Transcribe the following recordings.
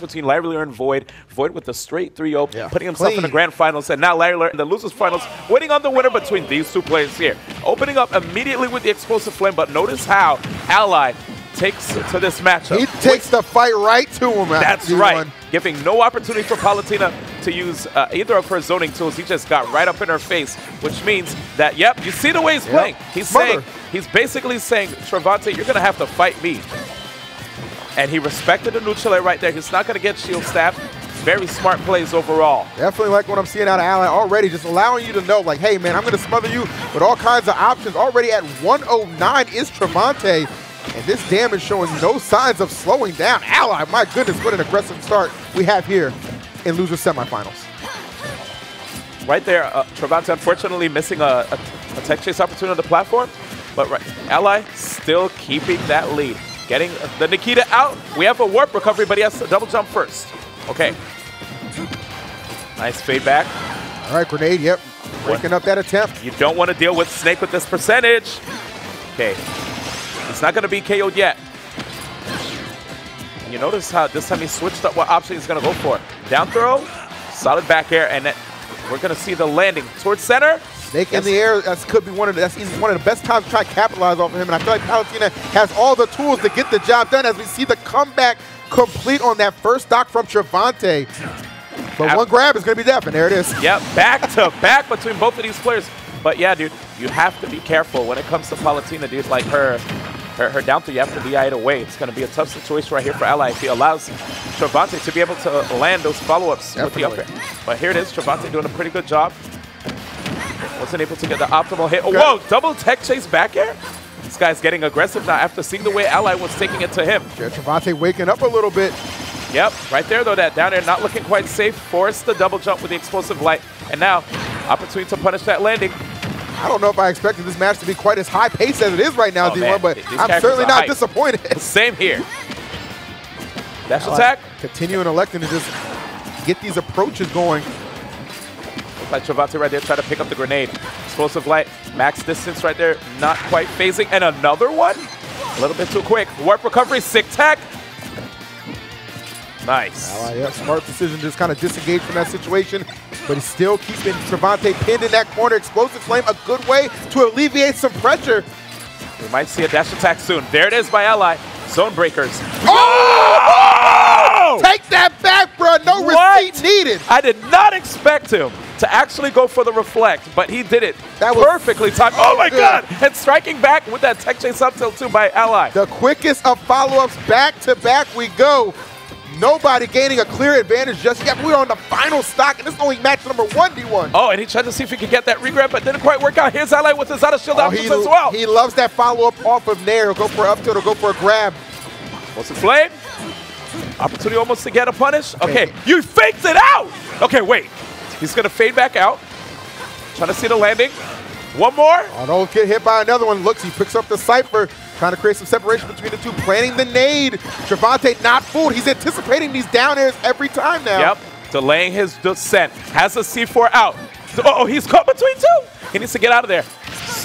between Larry Lurr and Void. Void with a straight 3-0, Yeah. putting himself in the grand finals, and now Larry Lurr in the losers finals, waiting on the winner between these two players here. Opening up immediately with the explosive flame, but notice how Ally takes to this matchup. He takes the fight right to him. That's D1. right. Giving no opportunity for Palutena to use uh, either of her zoning tools. He just got right up in her face, which means that, yep, you see the way he's Yep. playing. He's Smother. saying, he's basically saying, Trevonte, you're going to have to fight me. And he respected the neutral air right there. He's not going to get shield stabbed. Very smart plays overall. Definitely like what I'm seeing out of Allen already, just allowing you to know, like, hey, man, I'm going to smother you with all kinds of options. Already at 109 is Trevonte, and this damage showing no signs of slowing down. Ally, my goodness, what an aggressive start we have here in loser semifinals. Right there, uh, unfortunately missing a, a, a tech chase opportunity on the platform. But right, Ally still keeping that lead. Getting the Nikita out. We have a warp recovery, but he has to double jump first. Okay. Nice fade back. All right, grenade, yep. Breaking up that attempt. You don't want to deal with Snake with this percentage. Okay. He's not going to be KO'd yet. And you notice how this time he switched up what option he's going to go for. Down throw, solid back air, and we're going to see the landing towards center. In the air, that could be one of the, that's one of the best times to try to capitalize off of him. And I feel like Palutena has all the tools to get the job done as we see the comeback complete on that first stock from Trevonte. But Ab- one grab is going to be deaf, and there it is. Yep, back to back between both of these players. But yeah, dude, you have to be careful when it comes to Palutena, dude. Like her, her, her down three, you have to be eyed away. It's going to be a tough situation right here for Ally if he allows Trevonte to be able to land those follow-ups with the upper. But here it is, Trevonte doing a pretty good job. Wasn't able to get the optimal hit. Oh, whoa, double tech chase back air? This guy's getting aggressive now after seeing the way Ally was taking it to him. Yeah, Trevonte waking up a little bit. Yep, right there though, that down air not looking quite safe. Forced the double jump with the explosive light. And now, opportunity to punish that landing. I don't know if I expected this match to be quite as high paced as it is right now, Oh, D1, man, but these I'm certainly not hype. disappointed. Same here. Dash attack. Continuing electing to just get these approaches going. Looks like right there trying to pick up the grenade. Explosive light, max distance right there, not quite phasing. And another one? A little bit too quick. Warp recovery, sick tech. Nice. Uh, yeah, smart decision, just kind of disengage from that situation, but he's still keeping Trevonte pinned in that corner. Explosive flame, a good way to alleviate some pressure. We might see a dash attack soon. There it is by Ally. Zone breakers. Oh! Take that back, bro. No What? receipt needed. I did not expect him to actually go for the reflect, but he did it That was- perfectly timed. Oh my good. god! And striking back with that tech chase up tilt too by Ally. The quickest of follow-ups, back to back we go. Nobody gaining a clear advantage just yet. We're on the final stock, and this is only match number one, D1. Oh, and he tried to see if he could get that regrab, but didn't quite work out. Here's Ally with his out of shield Oh, options as well. he loves that follow-up off of Nair. He'll go for an up tilt or go for a grab. What's the flame? Opportunity almost to get a punish. Okay, you faked it out. Okay, wait. He's gonna fade back out. Trying to see the landing. One more. Oh, don't get hit by another one. Looks, he picks up the Cypher, trying to create some separation between the two, planning the nade. Trevonte not fooled. He's anticipating these down airs every time now. Yep. Delaying his descent. Has a C4 out. Oh, he's caught between two. He needs to get out of there.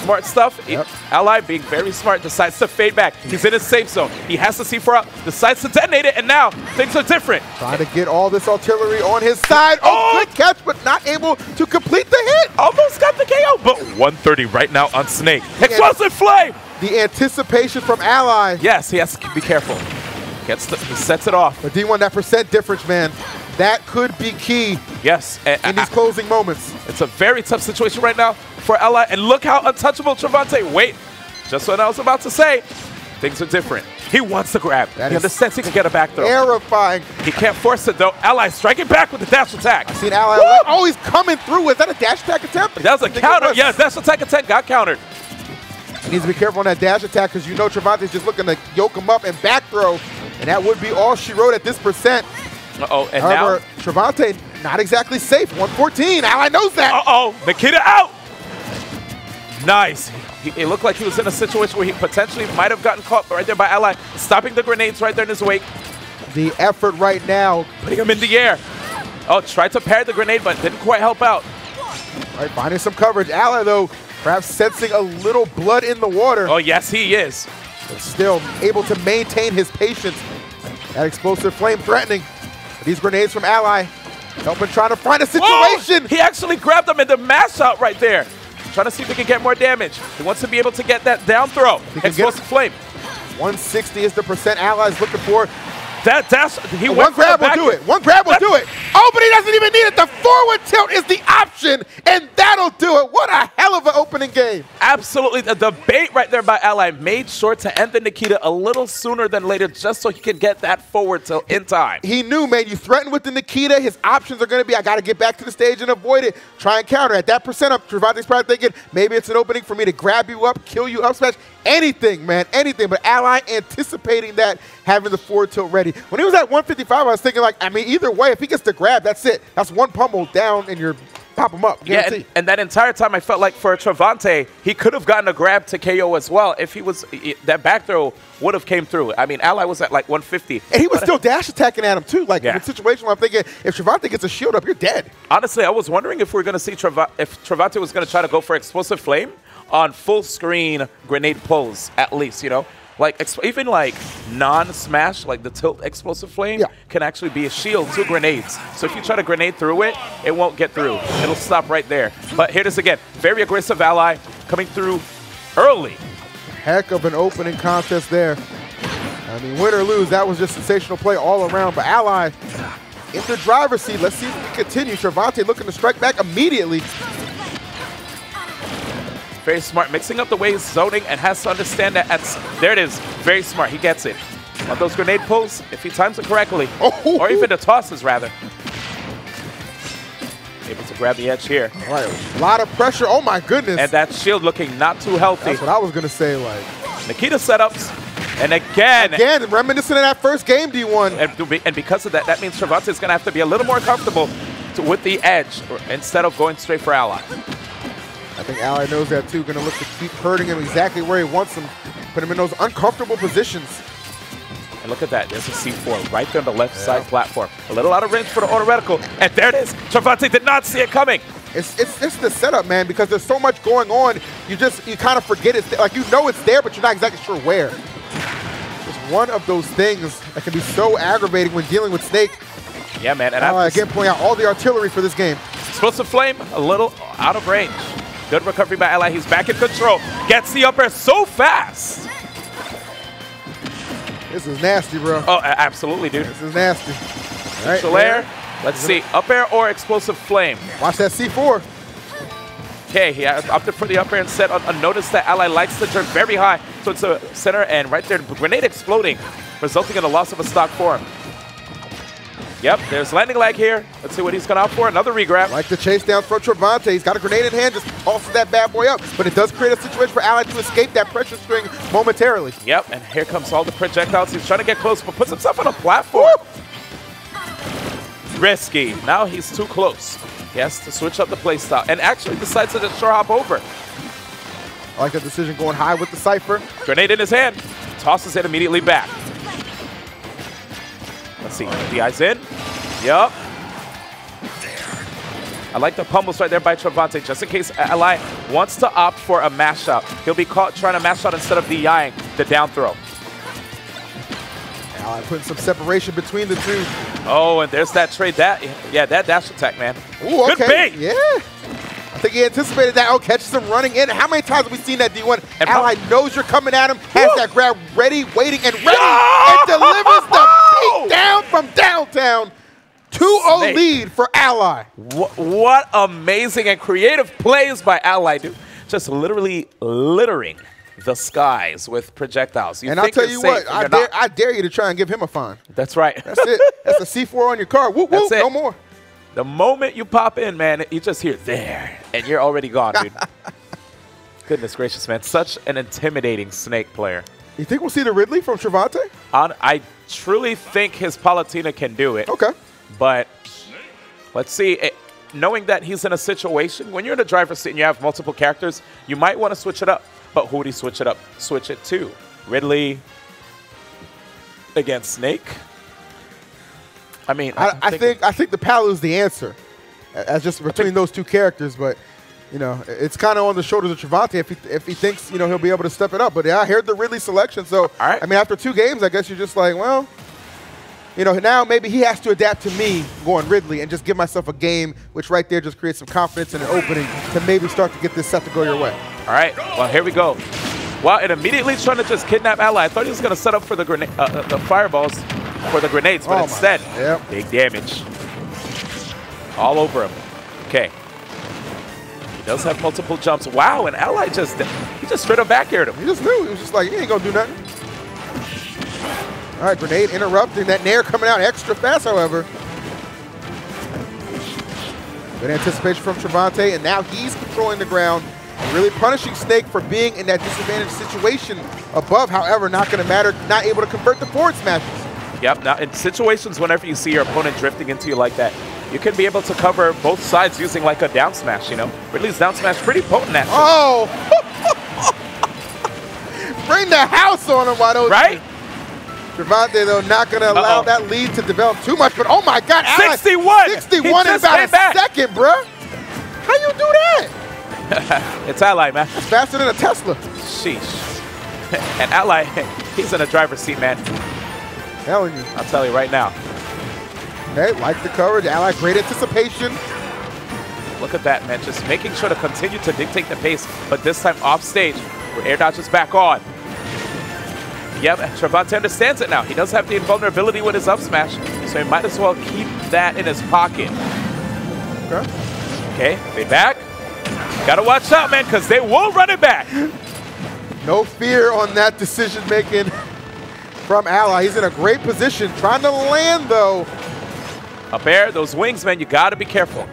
Smart stuff. Yep. Ally being very smart decides to fade back. He's in his safe zone. He has the C4 up, Decides to detonate it, and now things are different. Trying to get all this artillery on his side. Oh, Oh! good catch, but not able to complete the hit. Almost got the KO, but 130 right now on Snake. Explosive flame. The anticipation from Ally. Yes, he has to be careful. Gets the, he sets it off. But D1, that percent difference, man, that could be key Yes, and, in these I- closing moments. it's a very tough situation right now for Ella. And look how untouchable Trevonte. Wait, just what I was about to say. Things are different. He wants to grab. That he understands he can get a back throw. Terrifying. He can't force it though. Ally striking back with the dash attack. Seen Ally Woo! Oh, always coming through. Is that a dash attack attempt? That was I a counter. Yes, dash attack attack got countered. He needs to be careful on that dash attack because you know Trevonte's just looking to yoke him up and back throw. And that would be all she wrote at this percent. Uh oh, and However, Trevonte not exactly safe. 114. Ally knows that. Uh that. oh, Nikita out. Nice. He, it looked like he was in a situation where he potentially might have gotten caught right there by Ally, stopping the grenades right there in his wake, The effort right now, putting him in the air. Oh, tried to parry the grenade, but didn't quite help out. right, finding some coverage. Ally, though, perhaps sensing a little blood in the water, Oh, yes, he is. but still able to maintain his patience. That explosive flame threatening. These grenades from Ally helping trying to find a situation. Whoa! He actually grabbed them in the mash out right there. Trying to see if he can get more damage. He wants to be able to get that down throw. Explosive flame. 160 is the percent Ally's looking for. That dash, he One grab will do it. One grab will do it. Oh, but he doesn't even need it. The forward tilt is the option, and that'll do it. What a hell of an opening game. Absolutely. The debate right there by Ally made sure to end the Nikita a little sooner than later just so he can get that forward tilt in time. He knew, man, you threaten with the Nikita, his options are going to be, I got to get back to the stage and avoid it. Try and counter. At that percent up, Trevonte's probably thinking, maybe it's an opening for me to grab you up, kill you up smash. Anything, man, anything. But Ally anticipating that, having the forward tilt ready. When he was at 155, I was thinking, like, I mean, either way, if he gets the grab, that's it. That's one pummel down and you're pop him up. Yeah, and, and, that entire time I felt like for Trevonte, he could have gotten a grab to KO as well if he was that back throw would have came through. I mean, Ally was at like 150. And he was still dash attacking at him too. Like yeah. in a situation where I'm thinking, if Trevonte gets a shield up, you're dead. Honestly, I was wondering if we are going to see Trav if Trevonte was going to try to go for explosive flame on full screen grenade pulls at least, you know? Like even like non-smash, like the tilt explosive flame, yeah. can actually be a shield to grenades. So if you try to grenade through it, it won't get through. It'll stop right there. But here it is again. Very aggressive ally coming through early. Heck of an opening contest there. I mean, win or lose, that was just sensational play all around. But Ally in the driver's seat. Let's see if we can continue. Trevonte looking to strike back immediately. Very smart. Mixing up the way he's zoning and has to understand that. At, there it is. Very smart. He gets it. On those grenade pulls, if he times it correctly, oh. or even the tosses, rather. Able to grab the edge here. Oh, All right, a lot of pressure. Oh, my goodness. And that shield looking not too healthy. That's what I was going to say. Like Nikita setups. And again. Again, reminiscent of that first game D1. And, and because of that, that means Trevonte is going to have to be a little more comfortable to, with the edge instead of going straight for Ally. I think Ally knows that too. Going to look to keep hurting him exactly where he wants him. Put him in those uncomfortable positions. And look at that. There's a C4 right there on the left yeah. side platform. A little out of range for the auto reticle. And there it is. Trevonte did not see it coming. It's, it's, it's the setup, man, because there's so much going on. You just, you kind of forget it's there. Like, you know it's there, but you're not exactly sure where. It's one of those things that can be so aggravating when dealing with Snake. Yeah, man. And uh, I again point out all the artillery for this game. Explosive Flame, a little out of range. Good recovery by Ally. He's back in control. Gets the upper so fast. This is nasty, bro. Oh, absolutely, dude. This is nasty. Right, Solaire. Let's see. Up air or explosive flame? Watch that C4. Okay, he opted for the up air instead. Uh, notice that Ally likes to turn very high towards the center and right there, grenade exploding, resulting in a loss of a stock form. Yep, there's landing lag here. Let's see what he's going to opt for. Another regrab. Like the chase down from Trevonte. He's got a grenade in hand, just tosses that bad boy up. But it does create a situation for Ally to escape that pressure string momentarily. Yep, and here comes all the projectiles. He's trying to get close, but puts himself on a platform. Woo! Risky. Now he's too close. He has to switch up the playstyle and actually decides to just short hop over. I like the decision going high with the Cypher. Grenade in his hand. Tosses it immediately back. Let's see. DI's in. Yup. I like the pummels right there by Trevonte, just in case Ally wants to opt for a mash out. He'll be caught trying to mash out instead of DIing the down throw. Ally putting some separation between the two. Oh, and there's that trade. That Yeah, that dash attack, man. Ooh, okay. Good bait. Yeah. I think he anticipated that. Oh, catches him running in. How many times have we seen that D1? And Ally knows you're coming at him, has Woo! that grab ready, waiting, and ready, and delivers the from downtown. 2-0 lead for Ally. What, what amazing and creative plays by Ally, dude. Just literally littering the skies with projectiles. You and I'll tell you what, I dare, I dare, you to try and give him a fine. That's right. That's it. That's a C4 on your car. Whoop, whoop, no more. The moment you pop in, man, you just hear there, and you're already gone, dude. Goodness gracious, man. Such an intimidating Snake player. You think we'll see the Ridley from Trevonte? On, I truly think his Palutena can do it. Okay. But let's see. It, knowing that he's in a situation, when you're in a driver's seat and you have multiple characters, you might want to switch it up. But who would he switch it up? Switch it to? Ridley against Snake? I mean, I, I think I think the Palu is the answer, as just between those two characters. But you know, it's kind of on the shoulders of Trevonte if he if he thinks you know he'll be able to step it up. But yeah, I heard the Ridley selection. So I mean, after two games, I guess you're just like, well, you know, now maybe he has to adapt to me going Ridley and just give myself a game, which right there just creates some confidence and an opening to maybe start to get this set to go your way. All right, well, here we go. Well, it immediately trying to just kidnap Ally. I thought he was going to set up for the grenade, uh, uh, the fireballs for the grenades, but Oh instead, yep. big damage. All over him. Okay. He does have multiple jumps. Wow, and Ally just, he just straight up back aired him. He just knew. He was just like, he ain't gonna do nothing. All right, grenade interrupting. That Nair coming out extra fast, however. Good anticipation from Trevonte, and now he's controlling the ground and really punishing Snake for being in that disadvantaged situation above. However, not going to matter, not able to convert the forward smashes. Yep, now in situations whenever you see your opponent drifting into you like that, you can be able to cover both sides using like a down smash, you know? Ridley's down smash pretty potent actually. Oh! Bring the house on him, why don't Right? Trevonte, though, not going to allow Uh-oh. that lead to develop too much, but oh my God, Ally- 61! 61 He in about a back. second, bruh. How you do that? It's Ally, man. It's faster than a Tesla. Sheesh. and Ally, he's in the driver's seat, man. Telling you. I'll tell you right now. Okay, like the coverage. Ally, great anticipation. Look at that, man. Just making sure to continue to dictate the pace, but this time off stage, where air dodge is back on. Yep, and Trevonte understands it now. He does have the invulnerability with his up smash, so he might as well keep that in his pocket. Okay. Okay, they back. Gotta watch out, man, because they will run it back. No fear on that decision making from Ally. He's in a great position. Trying to land, though. Up air, those wings, man, you gotta be careful.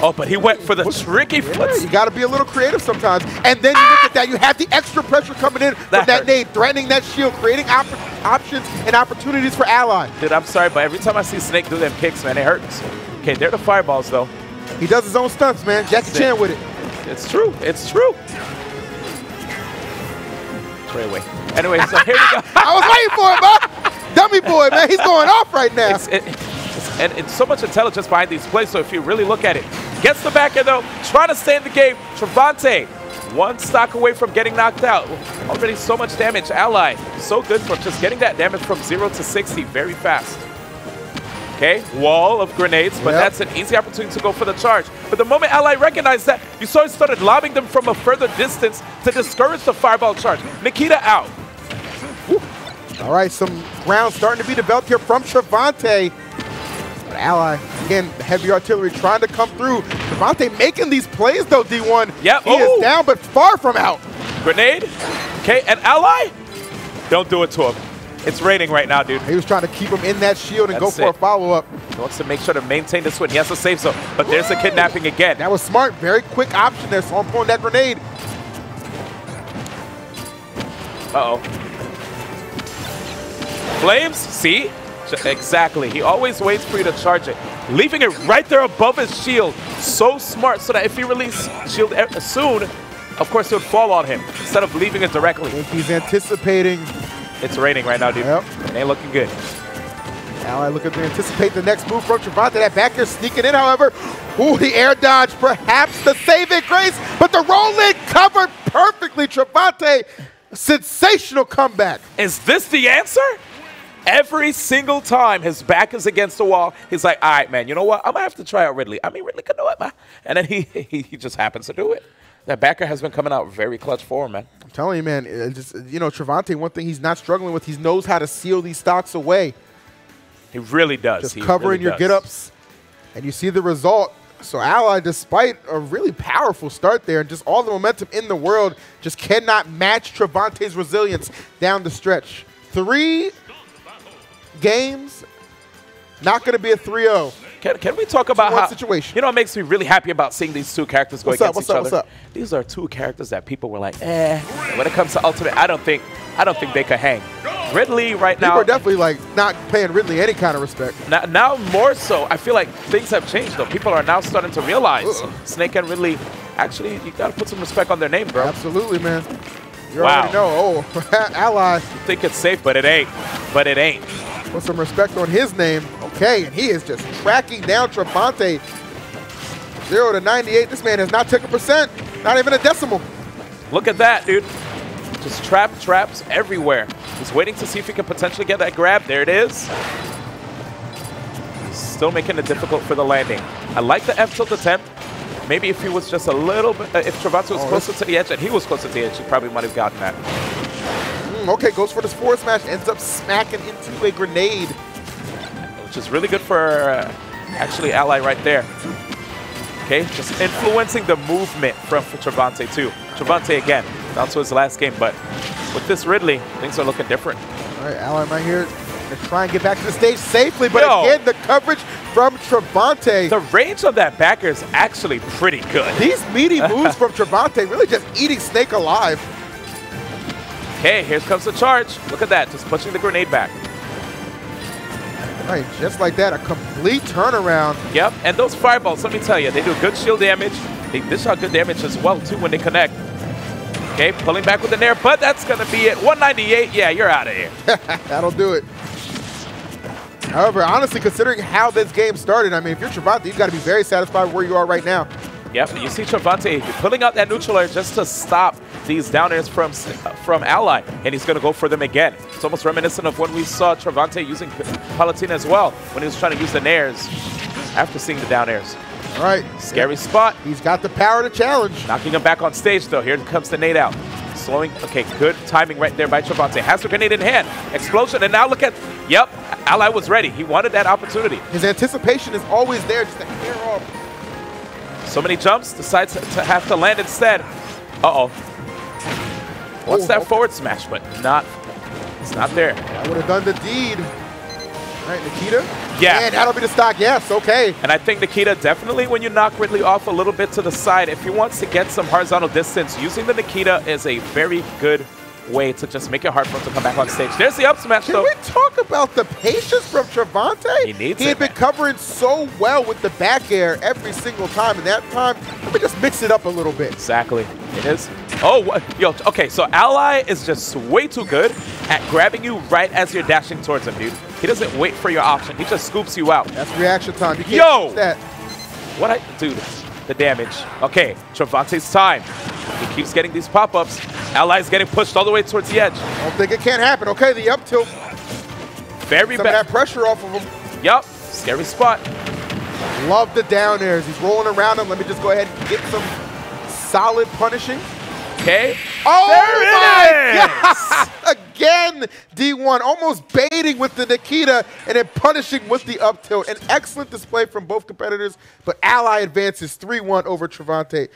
Oh, but he went for the tricky Yeah, flips. you got to be a little creative sometimes. And then you look at that, you have the extra pressure coming in from That that hurt. nade, threatening that shield, creating op options and opportunities for Ally. Dude, I'm sorry, but every time I see Snake do them kicks, man, it hurts. Okay, they're the fireballs, though. He does his own stunts, man. Jackie That's it. Chan with it. It's true. It's true. Trey away. Anyway, so here we go. I was waiting for him, huh? Dummy boy, man. He's going off right now. And it's so much intelligence behind these plays. So if you really look at it, gets the back end though, trying to stay in the game. Trevonte, one stock away from getting knocked out. Already so much damage. Ally, so good for just getting that damage from zero to 60 very fast. Okay, wall of grenades, but Yep. that's an easy opportunity to go for the charge. But the moment Ally recognized that, you saw he started lobbing them from a further distance to discourage the fireball charge. Nikita out. All right, some ground starting to be developed here from Trevonte. But Ally, again, heavy artillery trying to come through. Trevonte making these plays, though, D1. Yep. He is oh. down, but far from out. Grenade. Okay, and Ally? Don't do it to him. It's raining right now, dude. He was trying to keep him in that shield and That's go for it. a follow-up. He wants to make sure to maintain this win. He has to save zone, but there's the kidnapping again. That was smart. Very quick option there. So I'm pulling that grenade. Uh-oh. Flames, see? Exactly. He always waits for you to charge it. Leaving it right there above his shield. So smart so that if he releases shield soon, of course it would fall on him instead of leaving it directly. I think he's anticipating. It's raining right now, dude. Yep. It ain't looking good. Now I look at to anticipate the next move from Trevonte. That back air sneaking in, however. Ooh, the air dodge, perhaps the saving grace, but the roll in covered perfectly. Trevonte, sensational comeback. Is this the answer? Every single time his back is against the wall, he's like, all right, man, you know what? I'm going to have to try out Ridley. I mean, Ridley can do it, man. And then he, he, he just happens to do it. That backer has been coming out very clutch for him, man. I'm telling you, man, just, you know, Trevonte, one thing he's not struggling with, he knows how to seal these stocks away. He really does. Just He covering really your get ups, and you see the result. So Ally, despite a really powerful start there and just all the momentum in the world, just cannot match Trevonte's resilience down the stretch. Three games, not going to be a 3-0. Can, can we talk about how situation. You know, what makes me really happy about seeing these two characters go What's up, against what's each up, other. what's up? These are two characters that people were like, eh. And when it comes to Ultimate, I don't think I don't think they could hang. Ridley right People now, are definitely like not paying Ridley any kind of respect. now, now more so, I feel like things have changed though. People are now starting to realize Ugh. Snake and Ridley. Actually, you got to put some respect on their name, bro. Absolutely, man. You Wow. already know. Oh, Ally, think it's safe, but it ain't. But it ain't. Put some respect on his name. Okay, and he is just tracking down Trevonte. Zero to 98. This man has not taken a percent, not even a decimal. Look at that, dude. Just trap traps everywhere. He's waiting to see if he can potentially get that grab. There it is. still making it difficult for the landing. I like the F tilt attempt. Maybe if he was just a little bit, uh, if Trevonte was Oh, closer to the edge and he was closer to the edge, he probably might have gotten that. Mm, okay, goes for this forward smash, ends up smacking into a grenade. which is really good for uh, actually Ally right there. Okay, just influencing the movement from Trevonte too. Trevonte again, down to his last game, but with this Ridley, things are looking different. All right, Ally right here to try and get back to the stage safely, but Yo. again, the coverage from Trevonte. The range of that backer is actually pretty good. These meaty moves from Trevonte really just eating Snake alive. Okay, here comes the charge. Look at that, just pushing the grenade back. Right, just like that, a complete turnaround. Yep, and those fireballs, let me tell you, they do good shield damage. They dish out good damage as well too when they connect. Okay, pulling back with the nair, but that's gonna be it. 198, yeah, you're out of here. That'll do it. However, honestly, considering how this game started, I mean, if you're Trevonte, you've got to be very satisfied with where you are right now. Yep, you see Trevonte pulling out that neutral air just to stop these down airs from, from Ally, and he's going to go for them again. It's almost reminiscent of when we saw Trevonte using Palutena as well, when he was trying to use the nairs after seeing the down airs. All right. Scary spot. He's got the power to challenge. Knocking him back on stage, though. Here comes the nade out. Slowing. Okay, good timing right there by Trevonte. Has the grenade in hand. Explosion, and now look at. Yep, Ally was ready. He wanted that opportunity. His anticipation is always there, just to hair off. So many jumps, decides to have to land instead. Uh-oh. What's that okay. forward smash? But not, it's not there. I would have done the deed. All right, Nikita. Yeah. And that'll be the stock. Yes, okay. And I think Nikita definitely, when you knock Ridley off a little bit to the side, if he wants to get some horizontal distance, using the Nikita is a very good way to just make it hard for him to come back on stage. There's the up smash, Can though. we talk about the patience from Trevonte? He needs He it, had been man. covering so well with the back air every single time, and that time, let me just mix it up a little bit. Exactly. It is. Oh, what? Yo, okay, so Ally is just way too good at grabbing you right as you're dashing towards him, dude. He doesn't wait for your option. He just scoops you out. That's reaction time. You can't Yo! that. What I, dude, the damage. Okay, Trevonte's time. He keeps getting these pop-ups. Ally's getting pushed all the way towards the edge. Don't think it can't happen. Okay, the up tilt. Very Some that bad. pressure off of him. Yup, scary spot. Love the down airs. He's rolling around him. Let me just go ahead and get some solid punishing. Okay. Oh There it my God! Again, D1 almost baiting with the Nikita and then punishing with the up tilt. An excellent display from both competitors, but Ally advances 3-1 over Trevonte.